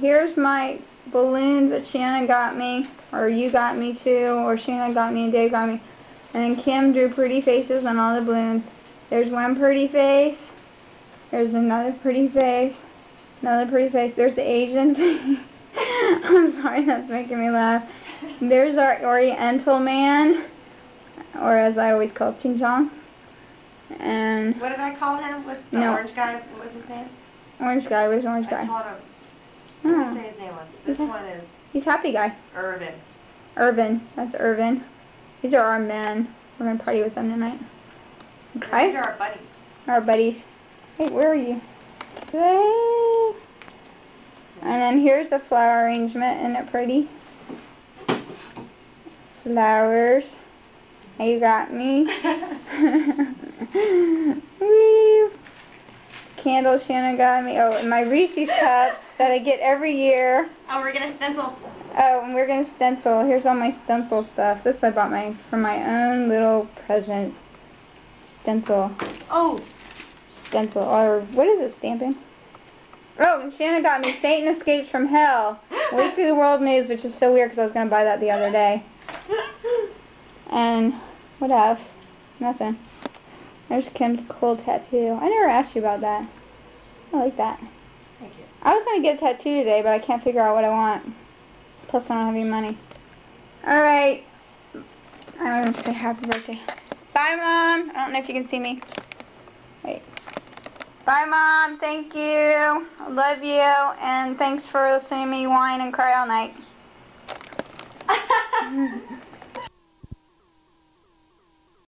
here's my balloons that Shannon got me, or you got me too, or Shannon got me and Dave got me. And Kim drew pretty faces on all the balloons. There's one pretty face. There's another pretty face. Another pretty face. There's the Asian face. I'm sorry, that's making me laugh. There's our Oriental man, or as I always call Ching Chong. And What did I call him with the No. orange guy? What was his name? Orange guy, where's Orange guy? Oh, say his name? This Okay. one is he's happy guy. Irvin. Irvin, that's Irvin. These are our men. We're gonna party with them tonight. Okay. These are our buddies. our buddies. Hey, where are you? Hey. And then here's the flower arrangement. Isn't it pretty? Flowers. Hey, you got me. Woo. Candles Shannon got me. Oh, and my Reese's cups that I get every year. oh, we're gonna stencil. Oh, and we're gonna stencil. Here's all my stencil stuff. This I bought my for my own little present. Stencil, Oh, stencil, or what is it? Stamping. Oh, and Shannon got me Satan Escapes from Hell, Weekly World News, which is so weird because I was gonna buy that the other day. And what else? Nothing. There's Kim's cool tattoo. I never asked you about that. I like that. Thank you. I was gonna get a tattoo today, but I can't figure out what I want. Plus, I don't have any money. All right. I want to say happy birthday. Bye, mom. I don't know if you can see me. Wait. Bye, mom. Thank you. Love you, and thanks for listening to me whine and cry all night.